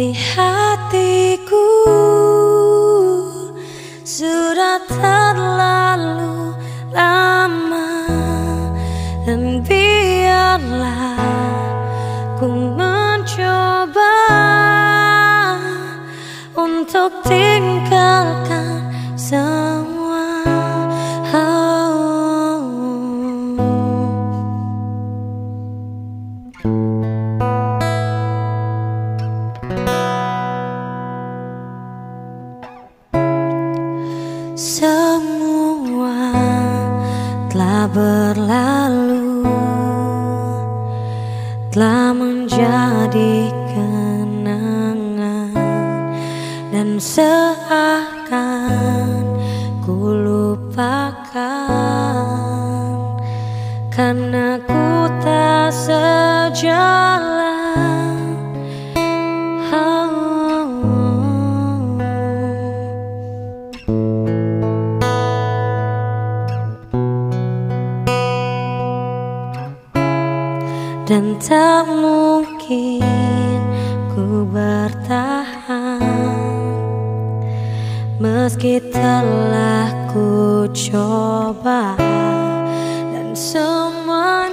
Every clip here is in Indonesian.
di hatiku. Suratan seakan ku lupakan karena ku tak sejalan oh. dan tak Meski telah ku coba Dan semua.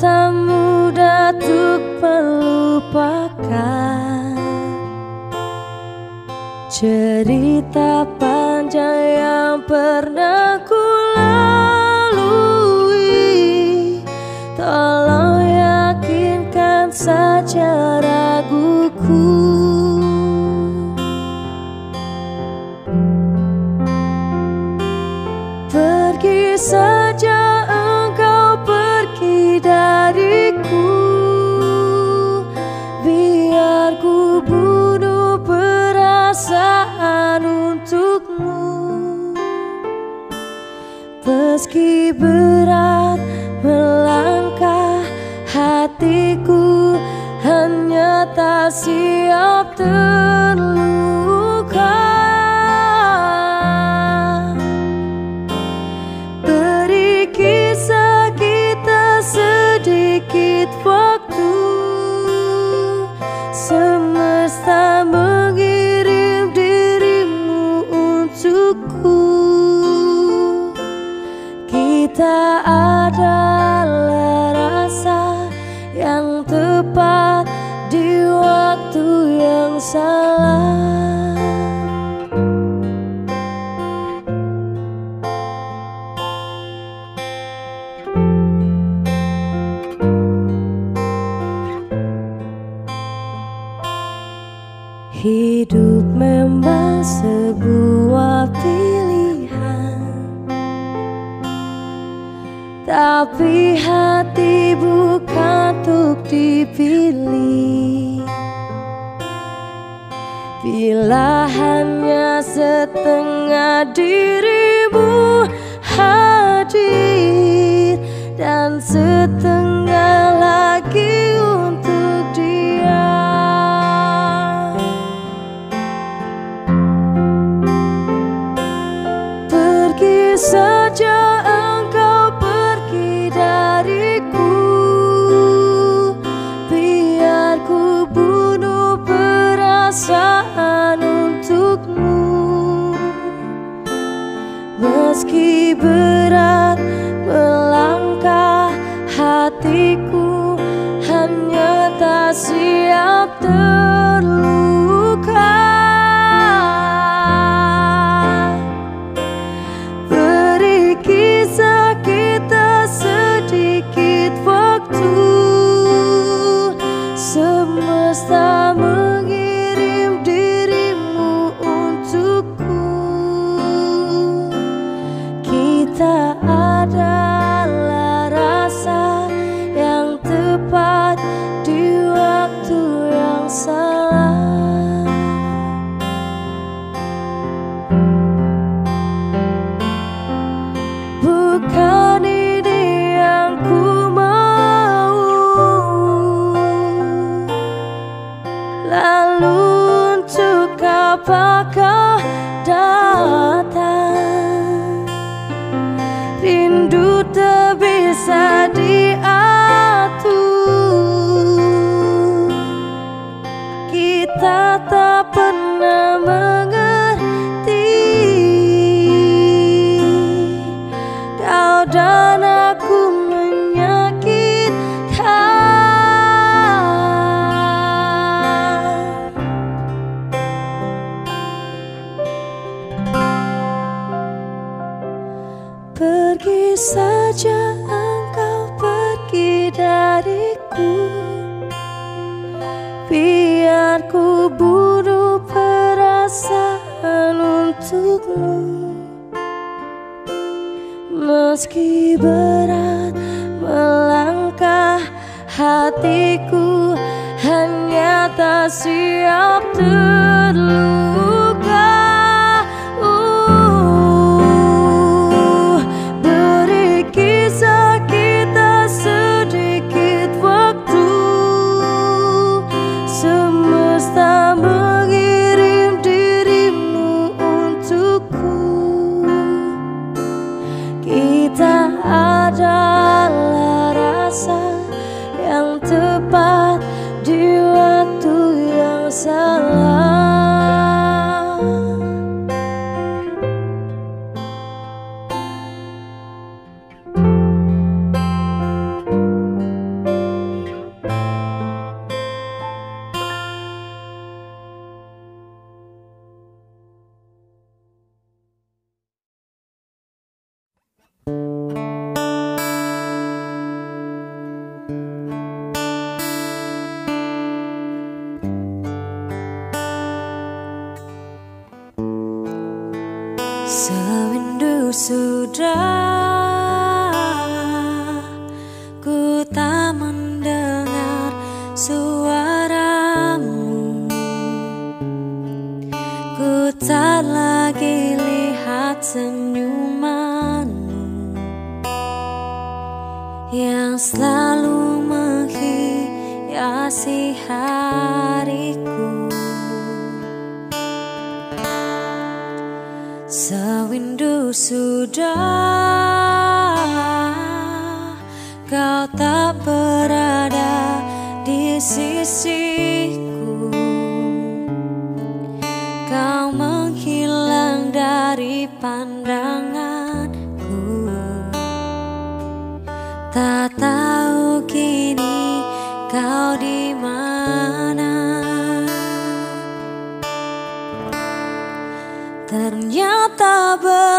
Tamu tak mudah Cerita panjang yang pernah ku lalui. Tolong yakinkan saja ragu siap terluka Hidup memang sebuah pilihan. Tapi hati bukan untuk dipilih. Lahannya hanya setengah dirimu hadir Dan setengah kau menghilang dari pandanganku. Tak tahu kini kau di mana. Ternyata ber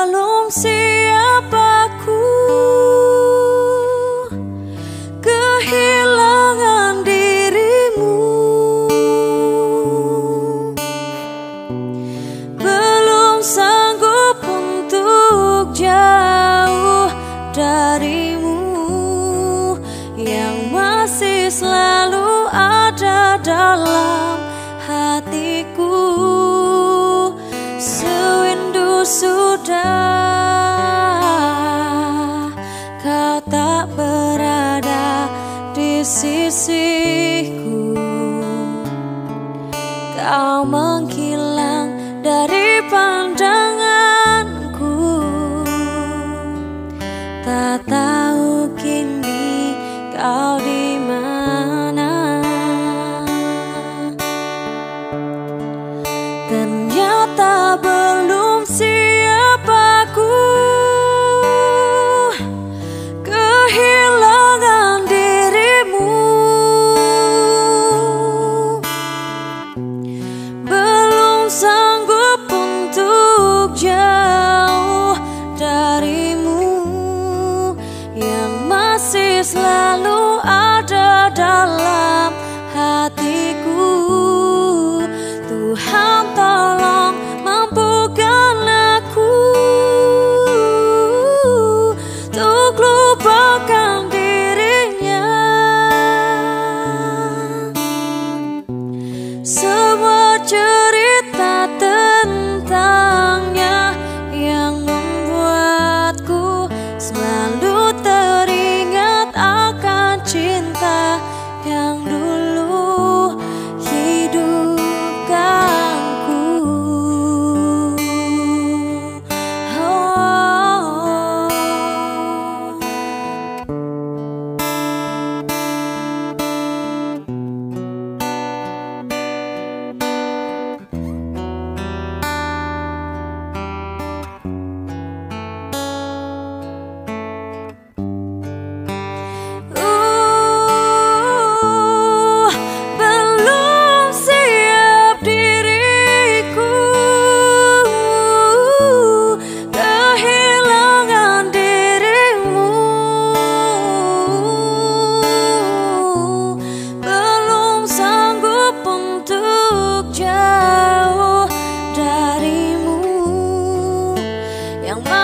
仰望。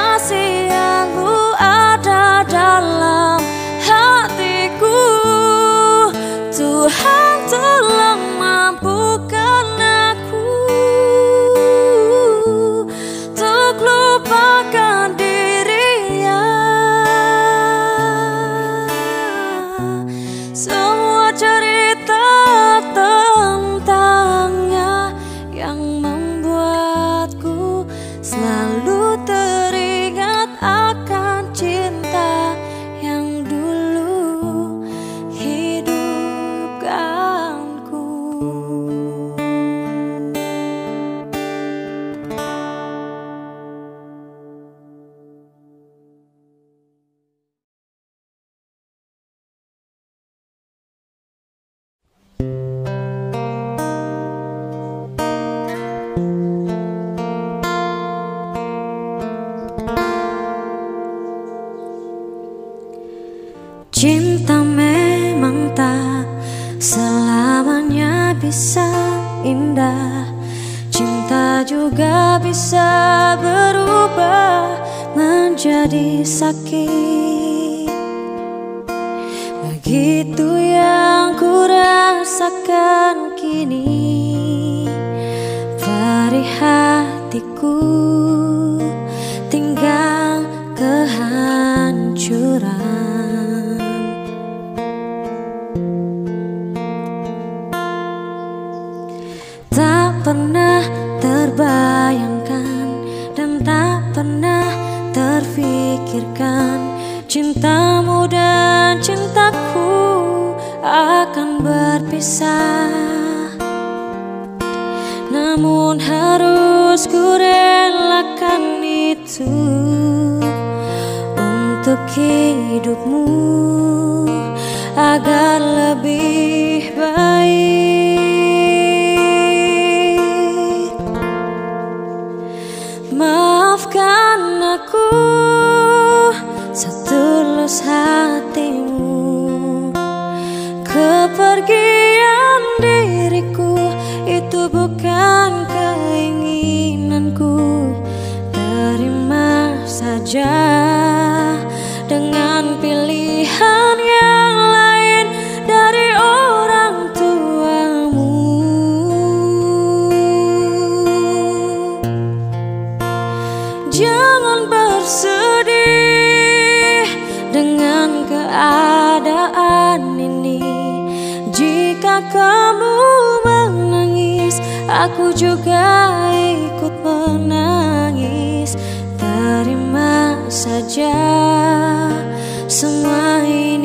mine.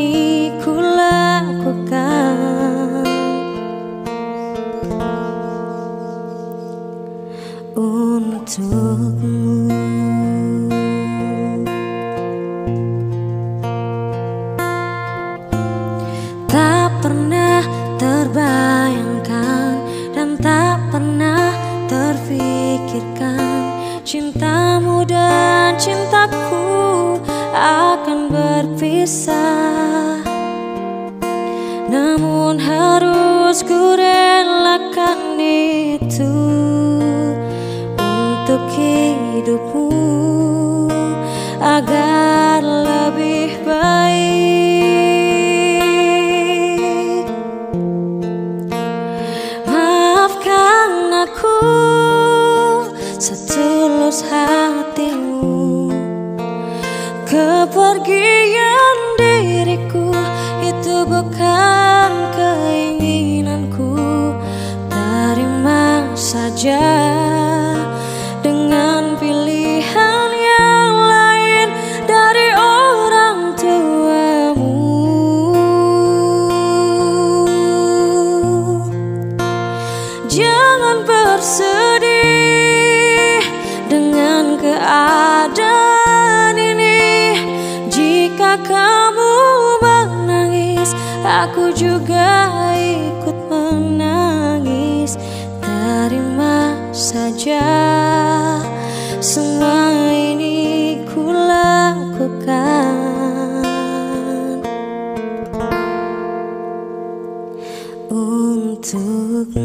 Aku juga ikut menangis. Terima saja. Semua ini kulakukan Untukmu.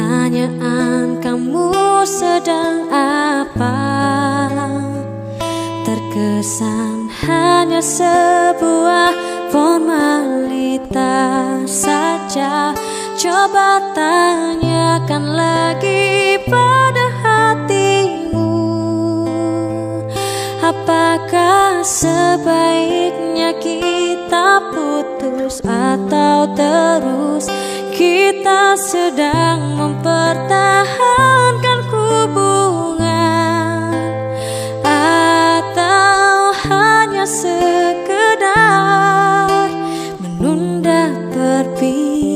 Pertanyaan kamu sedang apa? Terkesan hanya sebuah formalitas saja. Coba tanyakan lagi pada hatimu. Apakah sebaiknya kita putus atau terus sedang mempertahankan hubungan. Atau hanya sekedar menunda perpisahan.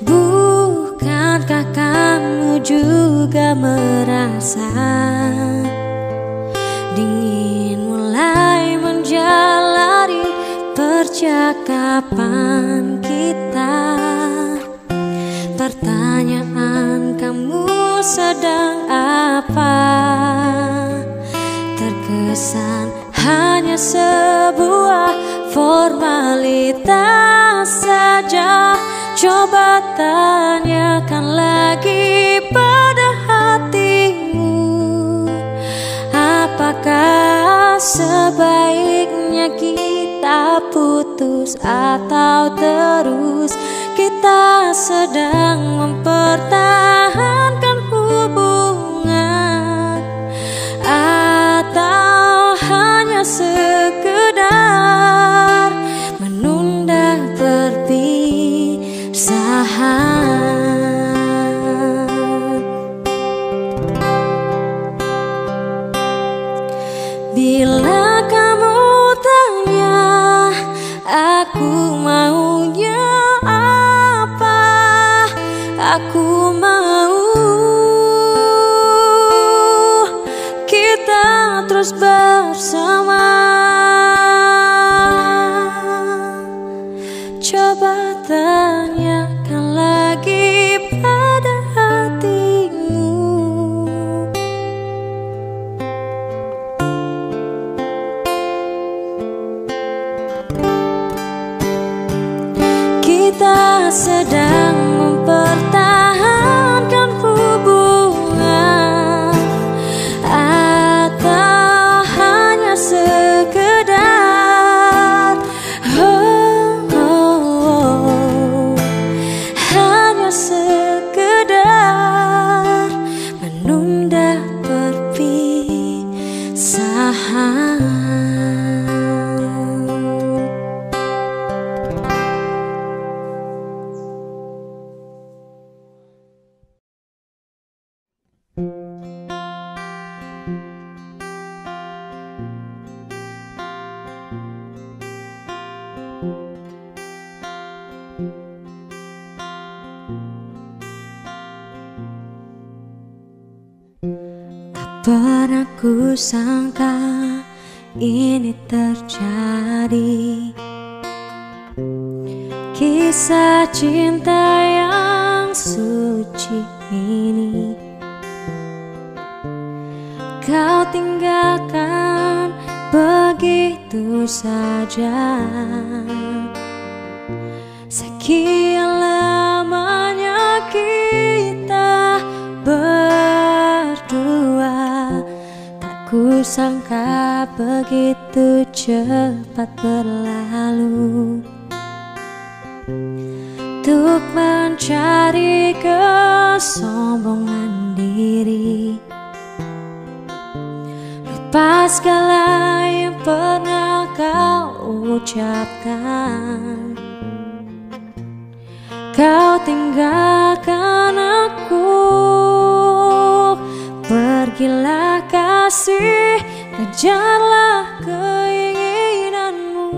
Bukankah kamu juga merasa percakapan kita? Pertanyaan kamu sedang apa? Terkesan hanya sebuah formalitas saja. Coba tanyakan lagi pada hatimu. Apakah sebaiknya kita putus atau terus Kita sedang mempertahankan Pernah ku sangka ini terjadi. Kisah cinta yang suci ini Kau tinggalkan begitu saja. Sekian Tak kusangka begitu cepat berlalu. Untuk mencari kesombongan diri Lupa segala yang pernah kau ucapkan. Kau tinggalkan aku Pergilah kasih Kejarlah keinginanmu.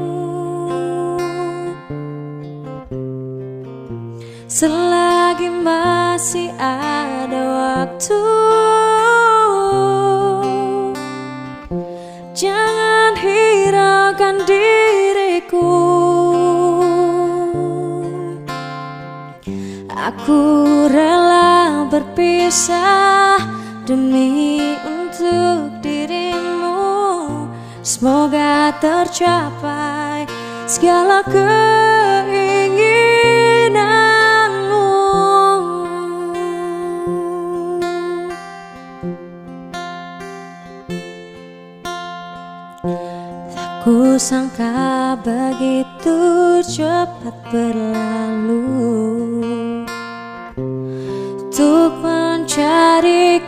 Selagi masih ada waktu Jangan hiraukan diriku. Aku rela berpisah demi untuk dirimu. Semoga tercapai segala keinginanmu. Tak kusangka begitu cepat berlalu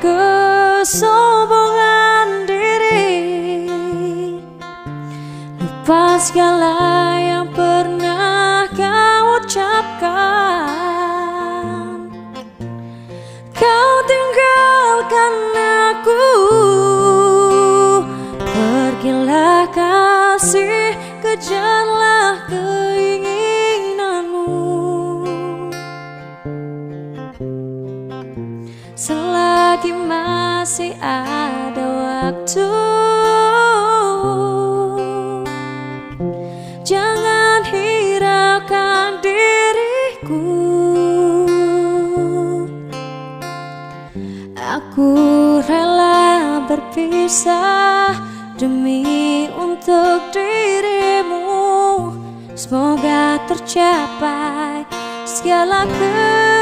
kesombongan diri. Lupa ada waktu. Jangan hiraukan diriku. Aku rela berpisah demi untuk dirimu. Semoga tercapai segala keinginanmu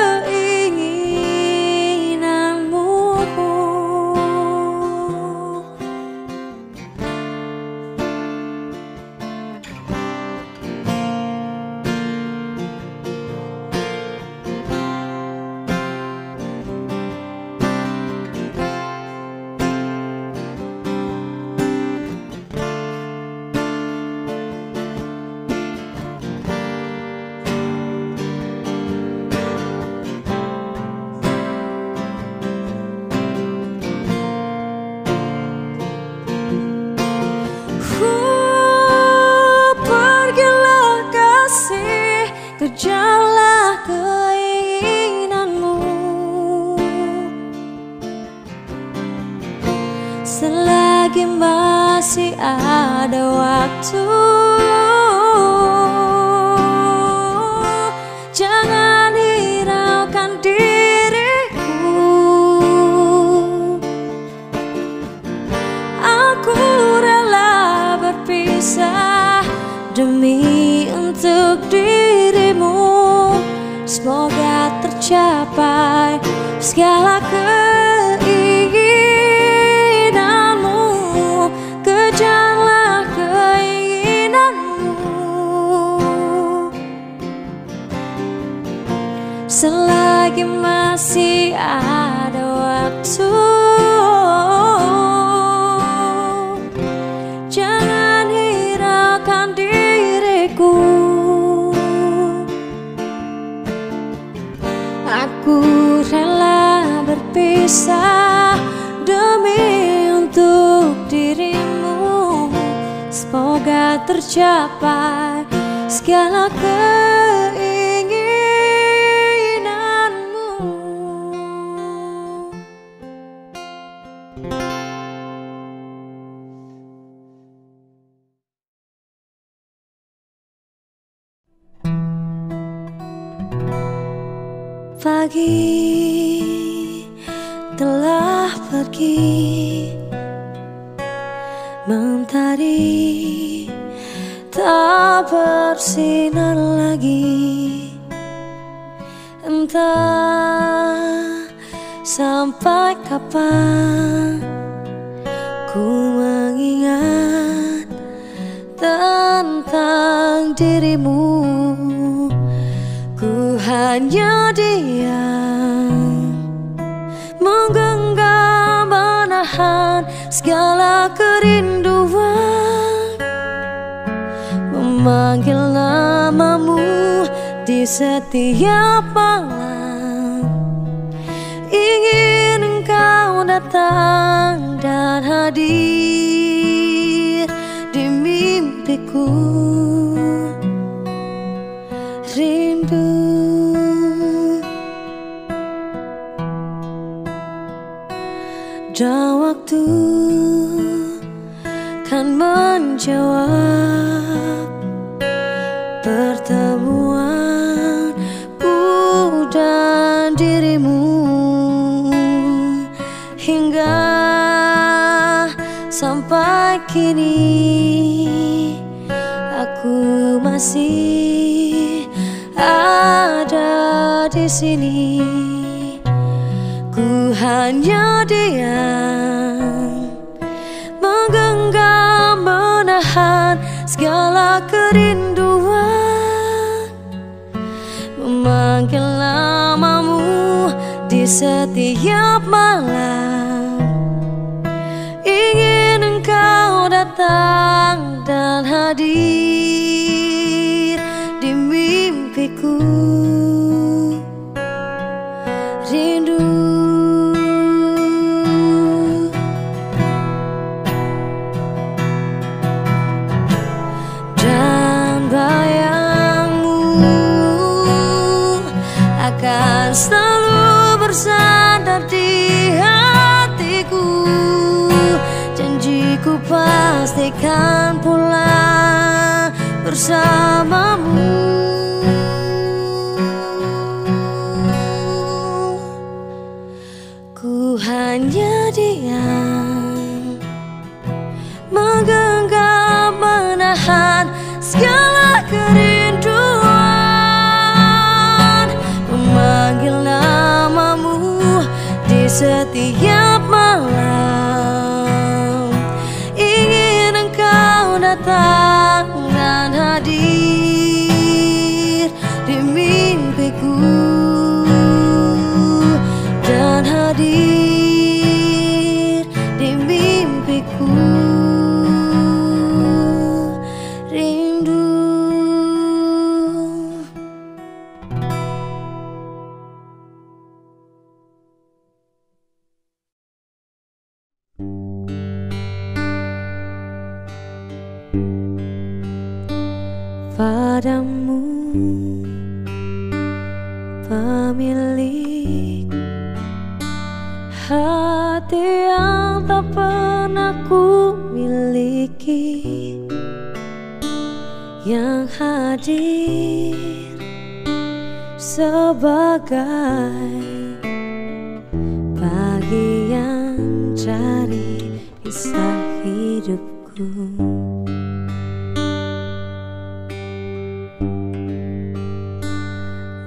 Pagi telah pergi. Mentari tak bersinar lagi. Entah sampai kapan segala kerinduan Memanggil namamu di setiap malam. Ingin engkau datang dan hadir di mimpiku. Rindu. Dan Pertemuan ku dan dirimu Hingga sampai kini aku masih ada di sini. Ku hanya diam rindu. Dan bayangmu akan selalu bersandar di hatiku. Janjiku pastikan pulang bersamamu yang hadir sebagai bagian dari kisah hidupku.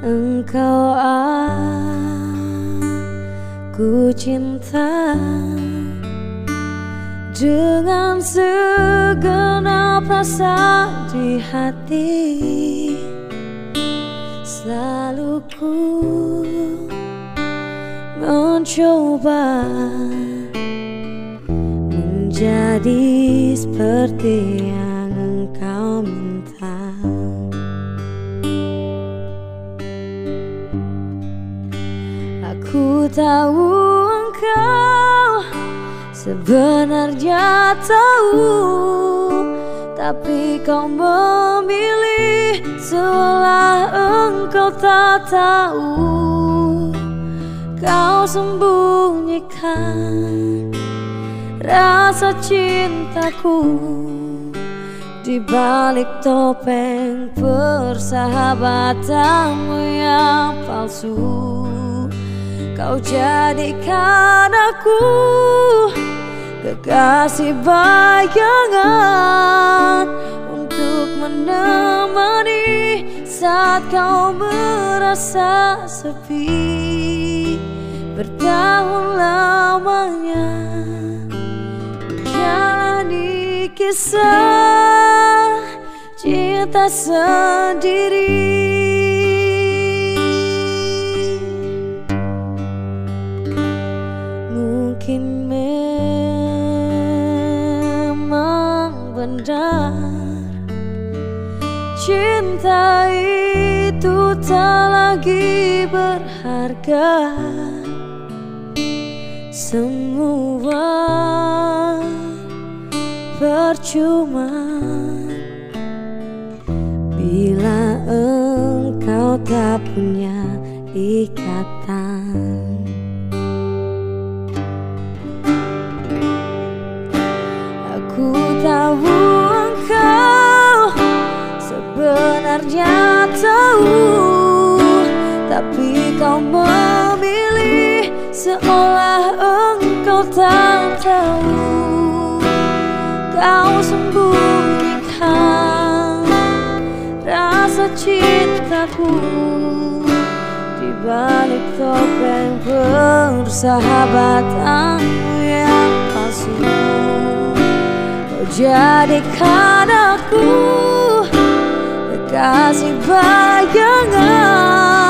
Engkau aku cinta dengan segenap rasa di hati selalu ku mencoba menjadi seperti yang engkau minta. Aku tahu engkau sebenarnya tahu Tapi kau memilih seolah engkau tak tahu. Kau sembunyikan rasa cintaku di balik topeng persahabatanmu yang palsu. Kau jadikan aku kekasih bayangan Untuk menemani saat kau merasa sepi. Bertahun lamanya Jalani kisah cinta sendiri benar Cinta itu tak lagi berharga. Semua percuma. Bila engkau tak punya ikatan. Aku tahu akhirnya tahu Tapi kau memilih seolah engkau tak tahu. Kau sembunyikan rasa cintaku Di balik topeng persahabatanmu yang palsu. Kau jadikan aku kasih bayangan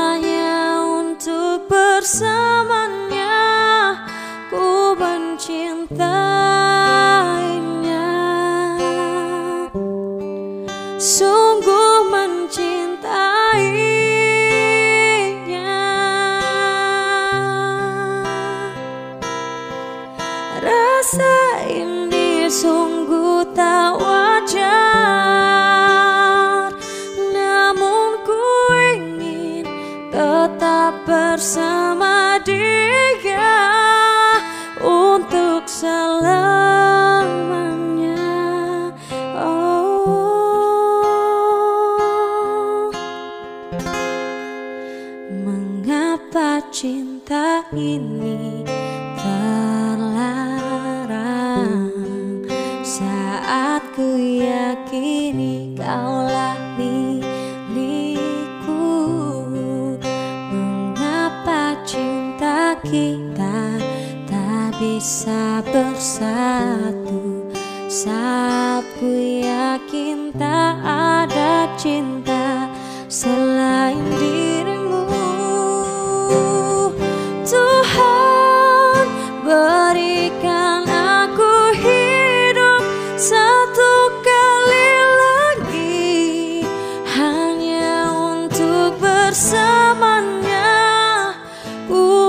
hanya untuk bersama.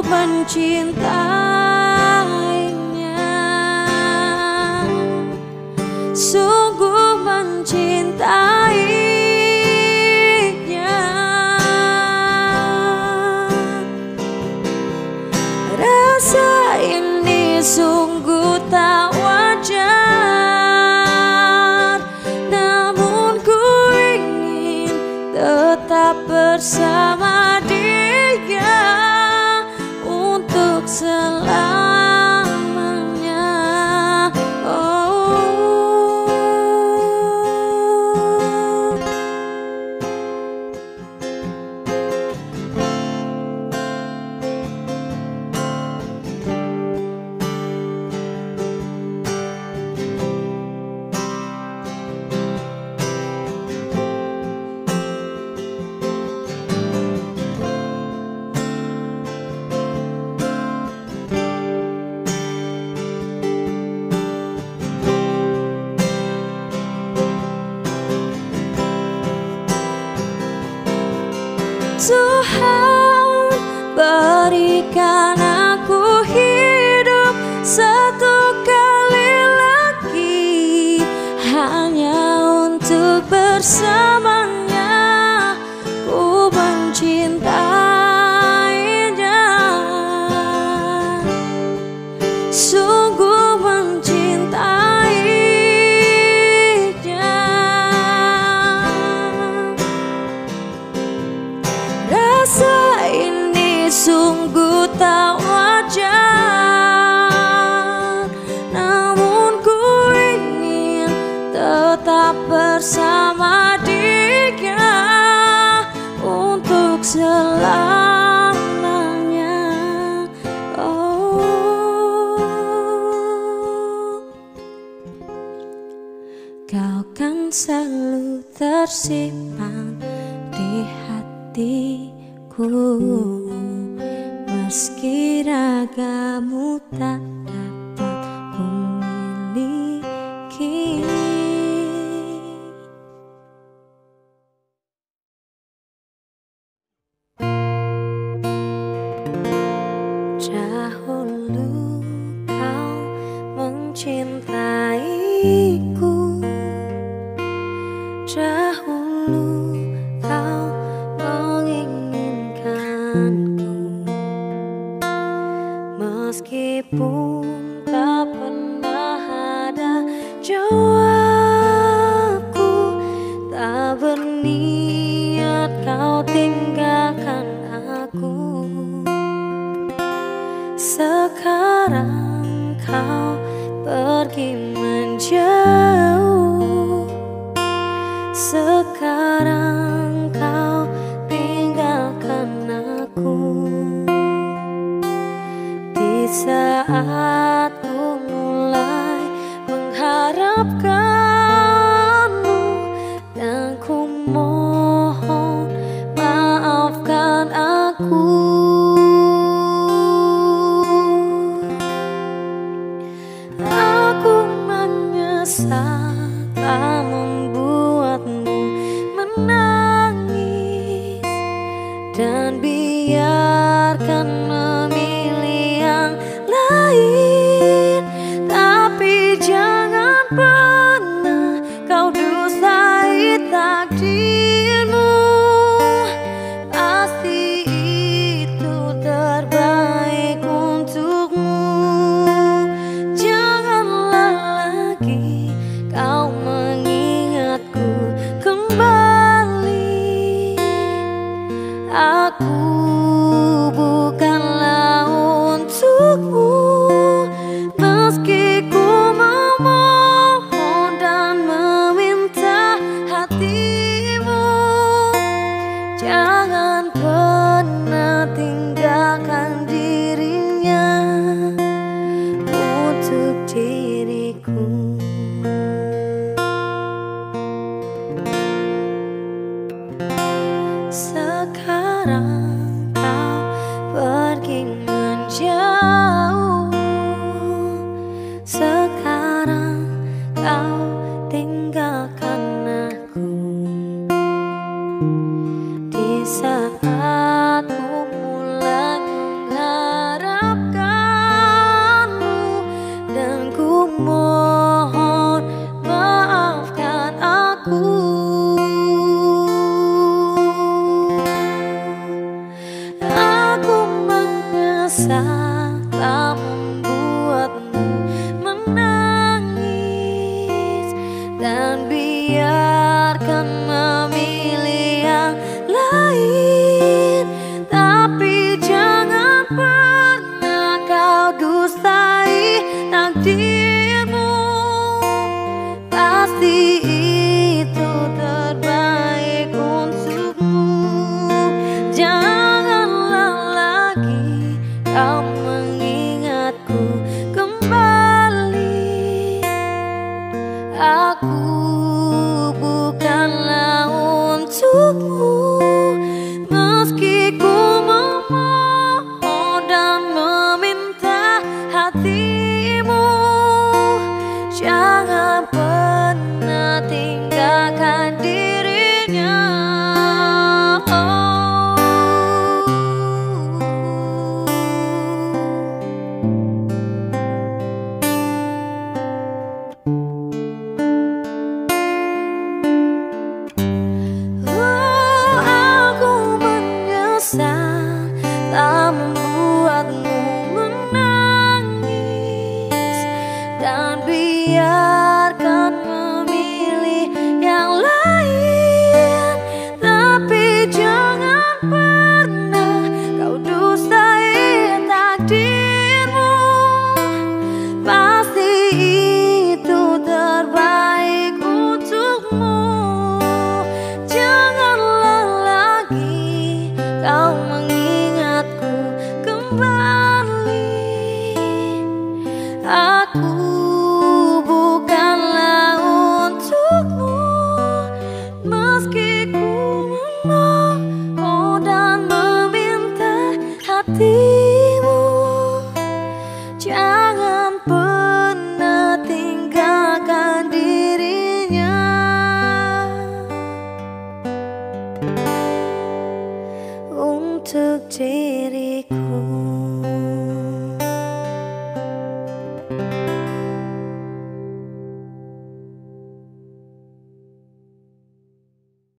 mencintainya. So kau